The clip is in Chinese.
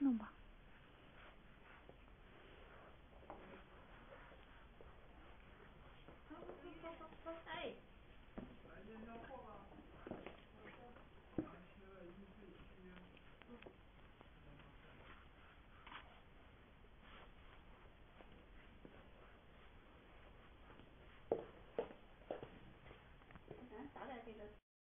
弄吧。来